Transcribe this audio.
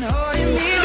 holding me